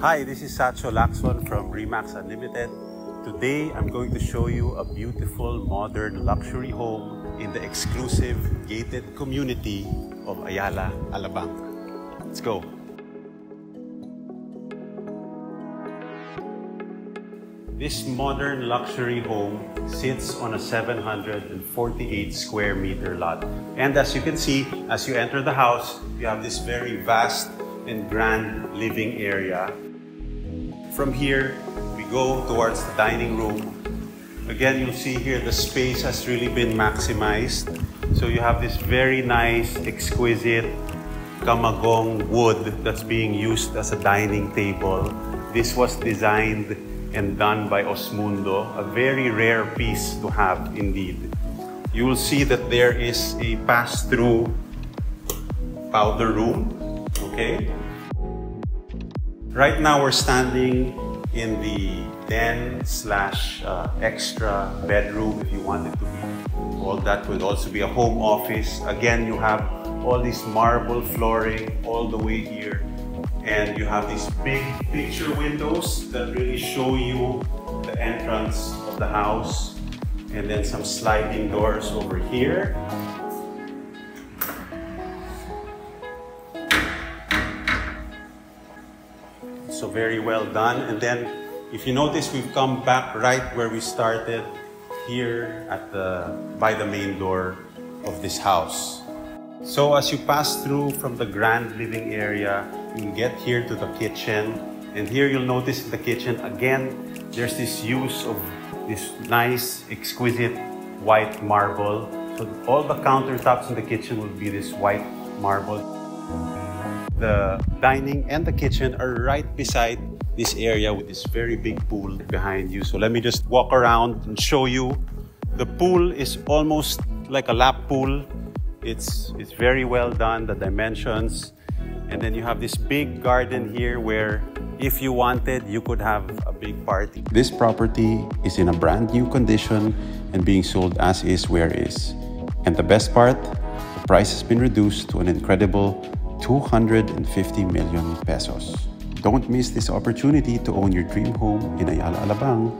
Hi, this is Sacho Lacson from Remax Unlimited. Today, I'm going to show you a beautiful modern luxury home in the exclusive gated community of Ayala, Alabang. Let's go. This modern luxury home sits on a 748 square meter lot. And as you can see, as you enter the house, you have this very vast and grand living area. From here, we go towards the dining room. Again, you'll see here the space has really been maximized. So you have this very nice, exquisite kamagong wood that's being used as a dining table. This was designed and done by Osmundo, a very rare piece to have indeed. You will see that there is a pass-through powder room, okay? Right now we're standing in the den slash uh, extra bedroom if you want it to be. All that would also be a home office. Again, you have all this marble flooring all the way here and you have these big picture windows that really show you the entrance of the house and then some sliding doors over here so very well done. And then if you notice we've come back right where we started here at the by the main door of this house. So as you pass through from the grand living area you get here to the kitchen. And here you'll notice in the kitchen again there's this use of this nice exquisite white marble. So all the countertops in the kitchen will be this white marble the dining and the kitchen are right beside this area with this very big pool behind you so let me just walk around and show you the pool is almost like a lap pool it's it's very well done the dimensions and then you have this big garden here where if you wanted, you could have a big party. This property is in a brand new condition and being sold as is where is. And the best part, the price has been reduced to an incredible 250 million pesos. Don't miss this opportunity to own your dream home in Ayala, Alabang